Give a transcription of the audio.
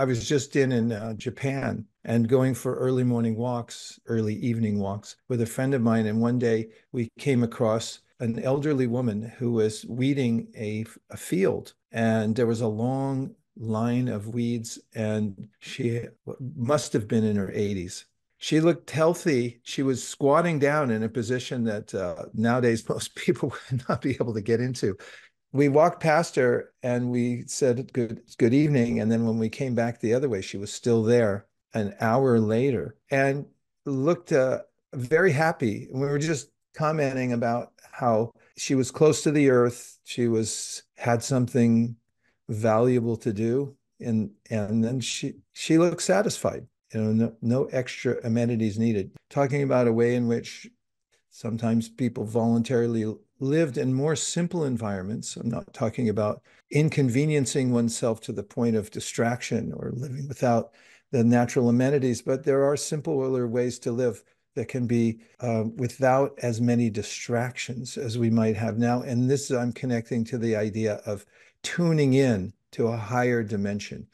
I was just in in uh, Japan and going for early morning walks, early evening walks with a friend of mine. And one day we came across an elderly woman who was weeding a, a field, and there was a long line of weeds, and she must have been in her 80s. She looked healthy. She was squatting down in a position that uh, nowadays most people would not be able to get into we walked past her and we said good good evening. And then when we came back the other way she was still there an hour later and looked uh, very happy. We were just commenting about how she was close to the earth. She was had something valuable to do and and then she she looked satisfied. You know no, no extra amenities needed. Talking about a way in which sometimes people voluntarily lived in more simple environments. I'm not talking about inconveniencing oneself to the point of distraction or living without the natural amenities, but there are simpler ways to live that can be uh, without as many distractions as we might have now. And this is I'm connecting to the idea of tuning in to a higher dimension.